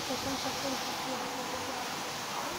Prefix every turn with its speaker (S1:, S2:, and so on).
S1: chacun, chacun, chacun, chacun. Ah,